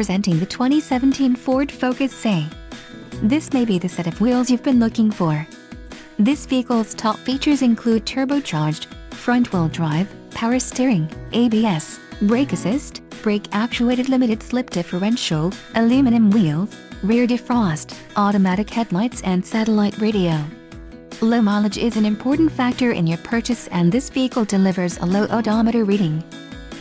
Presenting the 2017 Ford Focus SE. This may be the set of wheels you've been looking for. This vehicle's top features include turbocharged, front-wheel drive, power steering, ABS, brake assist, brake-actuated limited slip differential, aluminum wheels, rear defrost, automatic headlights and satellite radio. Low mileage is an important factor in your purchase and this vehicle delivers a low odometer reading.